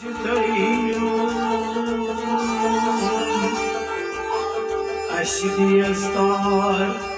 I see the stars.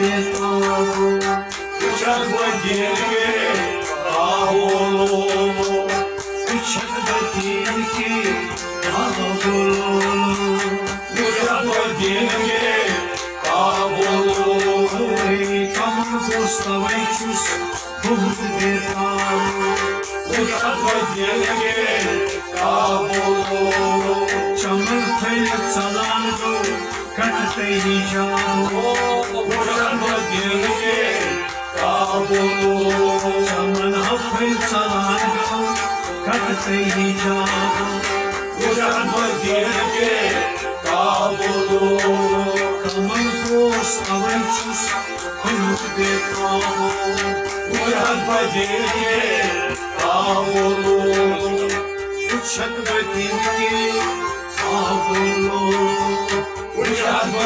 bir Uçak mı geri ah oğlum. Uçak mı geri ah oğlum. Uçak mı geri ah oğlum. Kamu kurstavay bir ah Uçak mı geri ah oğlum. Çamur peylet salan Uçak böldüğün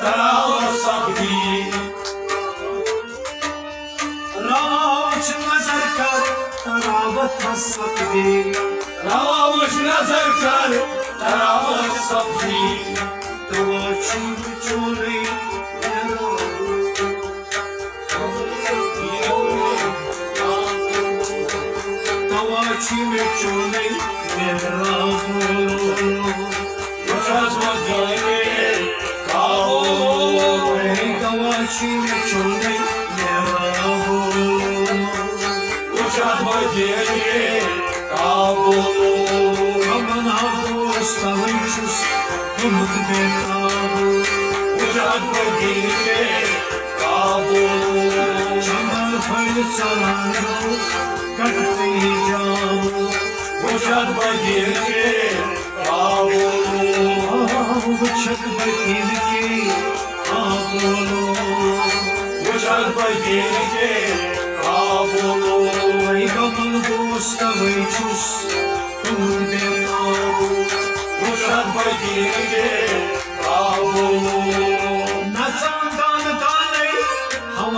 सपनी राम नजर कर राम सपनी तो चूर चूरी Çime çöle, ben ağlarım Şarkıdile kabulu Şamar faysalandu Katsi hicabu Uçak bagirke kabulu Uçak bagirke kabulu Uçak bagirke kabulu Ey kamal gustavı çus Turdem nabu Uçak bagirke kabulu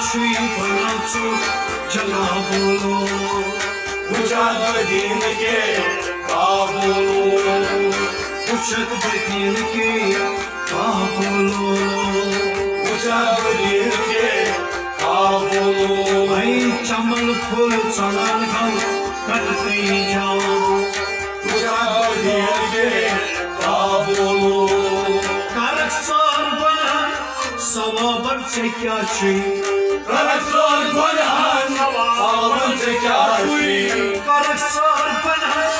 چھوئی پناچو جگہ بولو مجاہدین کے قابلو مجھت بردین کے قابلو مجاہدین کے قابلو میں چمل پھول چنان گھن کرتی جاؤ مجاہدین کے قابلو savabın çekeşi Karaksar Pınar Savabın çekeşi Karaksar Pınar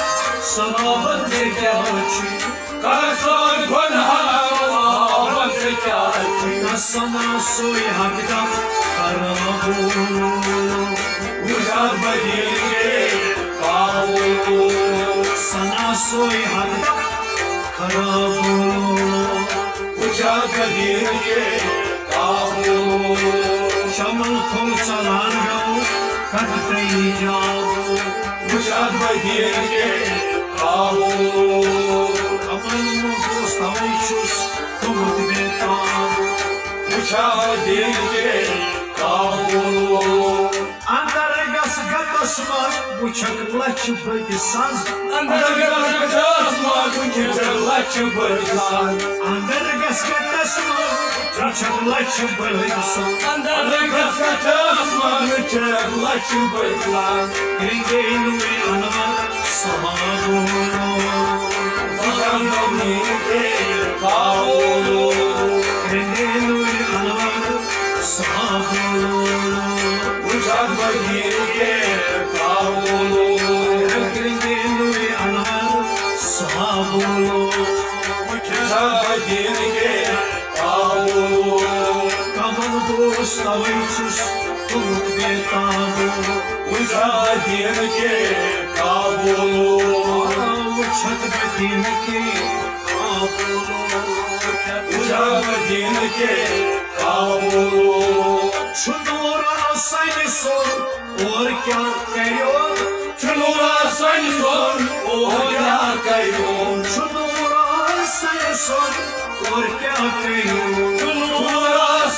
Savabın çekeşi Karaksar Pınar Savabın çekeşi Nasana soy hakta Karabu Uşar bedirge Pao Sana soy hakta Karabu Uçar badilge kavulu Şamın kolsalan gav kattayı javu Uçar badilge kavulu Aman mu dostavay çus kumut betavu Uçar badilge kavulu asma bıçakla çıpırsan Andara gaskata asma bıçakla çıpırsan Andara gaskata asma bıçakla çıpırsan Andara gaskata asma bıçakla çıpırsan Gringeyin uyanma samana doğru Uçar badilge kavulu Uçak bedin ki kabulu Uçar badilge kavulu Çunura sayı sor Or kya kayo Çunura sayı sor Or kya kayo sayı son Oya kayın Devrim çiğay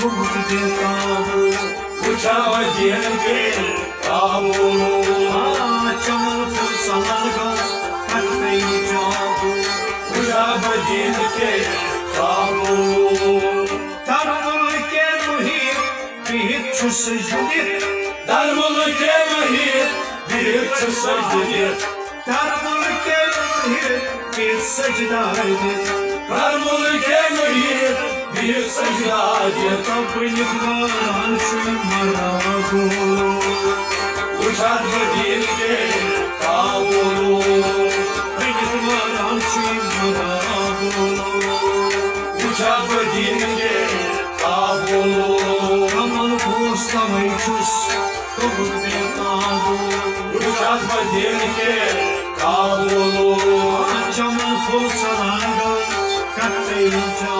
Uçar badilge kavulu Devrim çiğay Ravakulu Uçar badilge kavulu Uçak bedin ki kabulu Uçar badilge kavulu Kaman postavay çus kavulu Tarmul ke muhir Bihit çus judir bir Tarmul ke muhir Bir secdaydı Darmalı kemahir bir secdaydı Tabbıyık varan şu maravu Uçar badilge kavulu. Bıyık varan şu maravu Uçar badilge kavulu. Kamal postavay çus Kumut betavu Uçar badilge kavulu Çamal fırsalarga Kattayı javu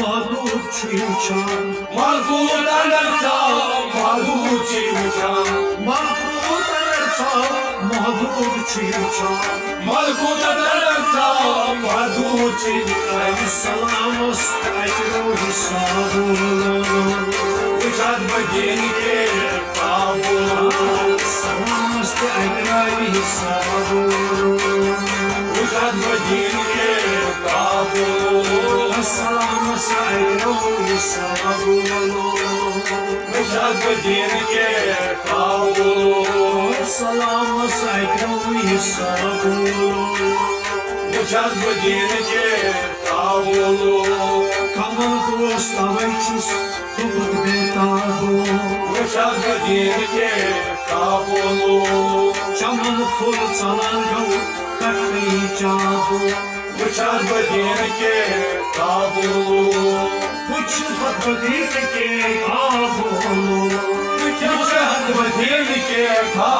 مدور چھ مزوا مدور چھو مجھ درسام مهدور چیرچان مال خود درسام مهدور چیرچان سلام است اجرو حسابون اجاد بدین که قابون سلام است اجرو حسابون اجاد بدین که قابون سلام است اجرو حسابون anarsa Malkut çiçan Selam ostayru hisabulu Uçar badilge kavulu Uçar badilge kavulu Selam ostayru hisabulu Uçad budinke kavulu budinke kavulu Kaman kustavayçus Kubuk betado Uçad budinke kavulu ڪجهه هزير کي ڪجهه حد ويٺا